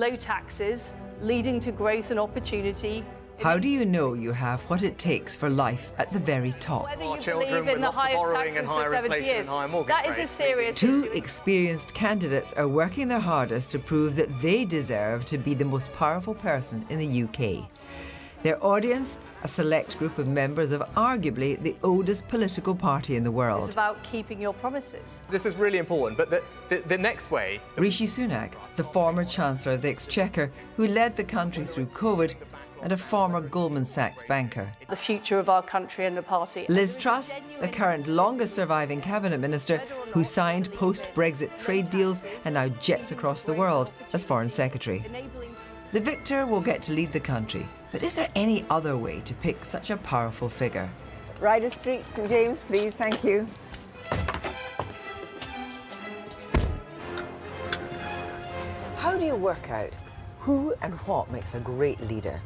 Low taxes, leading to growth and opportunity. How do you know you have what it takes for life at the very top? Whether Our you children believe in the highest borrowing taxes and for 70 years, and higher mortgage that is a serious Two issue. experienced candidates are working their hardest to prove that they deserve to be the most powerful person in the UK. Their audience, a select group of members of arguably the oldest political party in the world. It's world. about keeping your promises. This is really important, but the, the, the next way, Rishi Sunak, the former Chancellor of the Exchequer, who led the country through COVID, and a former Goldman Sachs banker. The future of our country and the party. Liz Truss, the current longest surviving cabinet minister, who signed post Brexit trade deals and now jets across the world as Foreign Secretary. The victor will get to lead the country, but is there any other way to pick such a powerful figure? Ryder Street, St James, please, thank you. How do you work out who and what makes a great leader?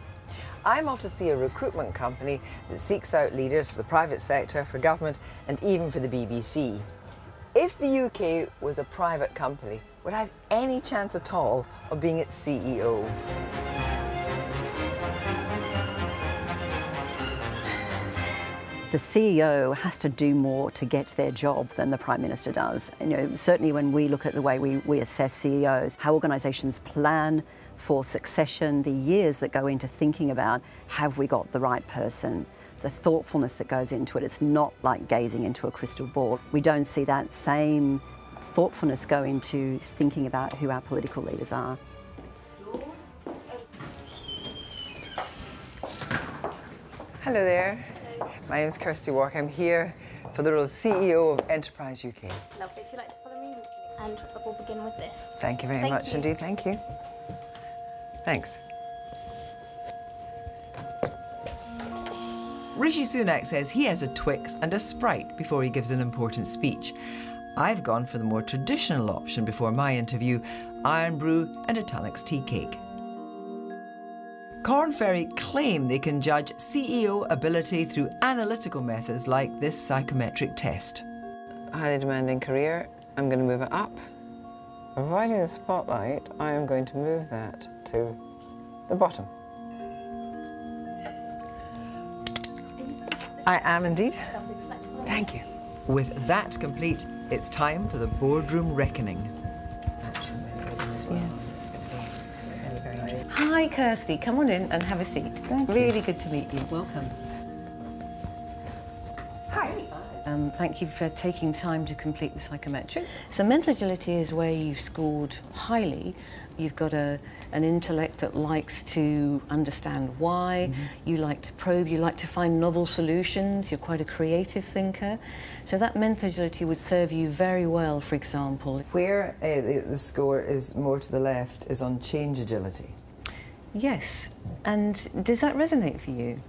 I'm off to see a recruitment company that seeks out leaders for the private sector, for government, and even for the BBC. If the UK was a private company, would I have any chance at all of being its CEO? The CEO has to do more to get their job than the Prime Minister does. You know, certainly when we look at the way we, we assess CEOs, how organisations plan for succession, the years that go into thinking about have we got the right person, the thoughtfulness that goes into it. It's not like gazing into a crystal ball. We don't see that same thoughtfulness go into thinking about who our political leaders are. Hello there. My name is Kirsty Wark. I'm here for the role of CEO of Enterprise UK. Lovely. If you'd like to follow me, and we'll begin with this. Thank you very Thank much you. indeed. Thank you. Thanks. Rishi Sunak says he has a Twix and a Sprite before he gives an important speech. I've gone for the more traditional option before my interview Irn-Bru and a Tunnock's tea cake. Korn Ferry claim they can judge CEO ability through analytical methods like this psychometric test. Highly demanding career. I'm going to move it up. Avoiding the spotlight, I am going to move that to the bottom. I am indeed. Thank you. With that complete, it's time for the boardroom reckoning. Hi, Kirsty. Come on in and have a seat. Thank you. really good to meet you. Welcome. Hi. Um, thank you for taking time to complete the psychometric. So mental agility is where you've scored highly. You've got a, an intellect that likes to understand why, Mm-hmm. you like to probe, you like to find novel solutions, you're quite a creative thinker. So that mental agility would serve you very well, for example. Where uh, the, the score is more to the left is on change agility. Yes. And does that resonate for you?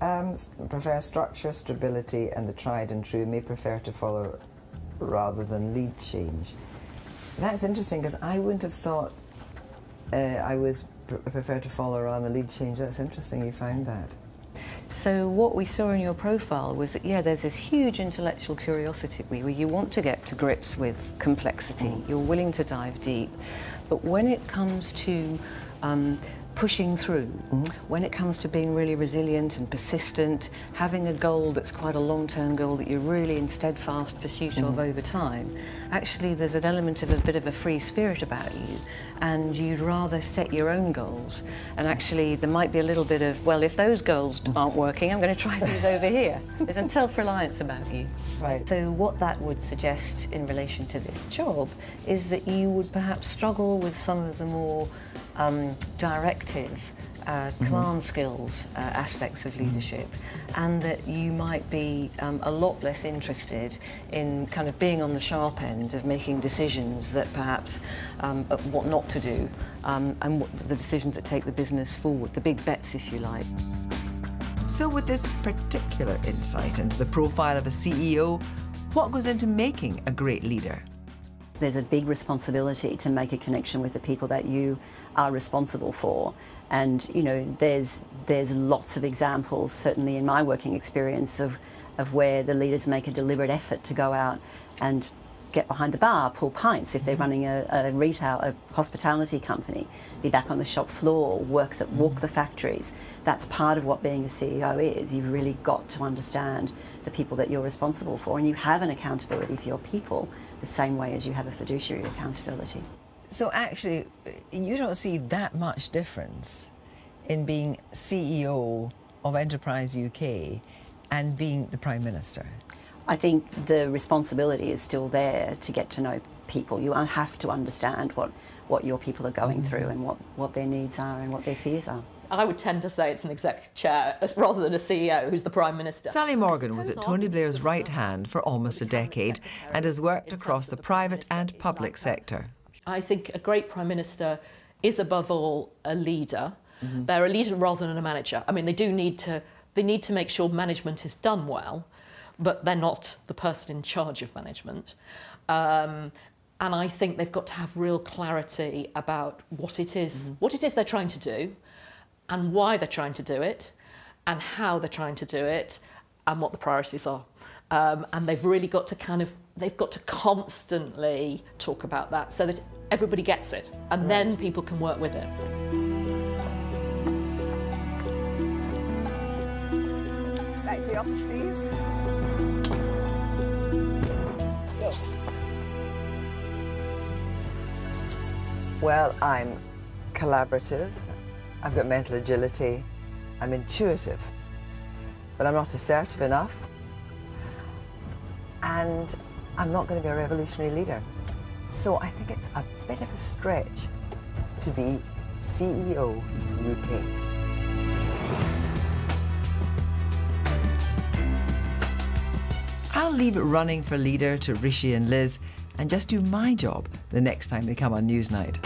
Um, prefer structure, stability, and the tried and true. May prefer to follow rather than lead change. That's interesting because I wouldn't have thought uh, I was pr- prefer to follow rather than lead change. That's interesting. You found that. So what we saw in your profile was that, yeah, there's this huge intellectual curiosity where you want to get to grips with complexity. You're willing to dive deep. But when it comes to um, pushing through, mm-hmm. when it comes to being really resilient and persistent, having a goal that's quite a long-term goal that you're really in steadfast pursuit of mm-hmm. over time, actually there's an element of a bit of a free spirit about you and you'd rather set your own goals and actually there might be a little bit of, well, if those goals mm-hmm. aren't working, I'm going to try these over here. There's a self-reliance about you. Right. So what that would suggest in relation to this job is that you would perhaps struggle with some of the more um, directive uh, command skills uh, aspects of leadership, and that you might be um, a lot less interested in kind of being on the sharp end of making decisions that perhaps um, of what not to do, um, and what, the decisions that take the business forward, the big bets, if you like. So, with this particular insight into the profile of a CEO, what goes into making a great leader? There's a big responsibility to make a connection with the people that you are responsible for. And you know, there's there's lots of examples, certainly in my working experience, of of where the leaders make a deliberate effort to go out and get behind the bar, pull pints. If they're mm-hmm. running a, a retail, a hospitality company, be back on the shop floor, work the, walk the factories. That's part of what being a CEO is. You've really got to understand the people that you're responsible for, and you have an accountability for your people the same way as you have a fiduciary accountability. So actually, you don't see that much difference in being CEO of Enterprise UK and being the Prime Minister. I think the responsibility is still there to get to know people. You have to understand what, what your people are going mm-hmm. through and what, what their needs are and what their fears are. I would tend to say it's an exec chair rather than a CEO who's the Prime Minister. Sally Morgan was at Tony Blair's right hand for almost a decade and has worked across the private and public sector. I think a great Prime Minister is above all a leader. They're a leader rather than a manager. I mean, they do need to they need to make sure management is done well, but they're not the person in charge of management. Um, and I think they've got to have real clarity about what it is- what it is they're trying to do, and why they're trying to do it, and how they're trying to do it, and what the priorities are. Um, and they've really got to kind of they've got to constantly talk about that so that everybody gets it, and then people can work with it. Back to the office, please. Go. Well, I'm collaborative, I've got mental agility, I'm intuitive, but I'm not assertive enough, and I'm not going to be a revolutionary leader. So I think it's a bit of a stretch to be CEO UK. I'll leave it running for leader to Rishi and Liz and just do my job the next time they come on Newsnight.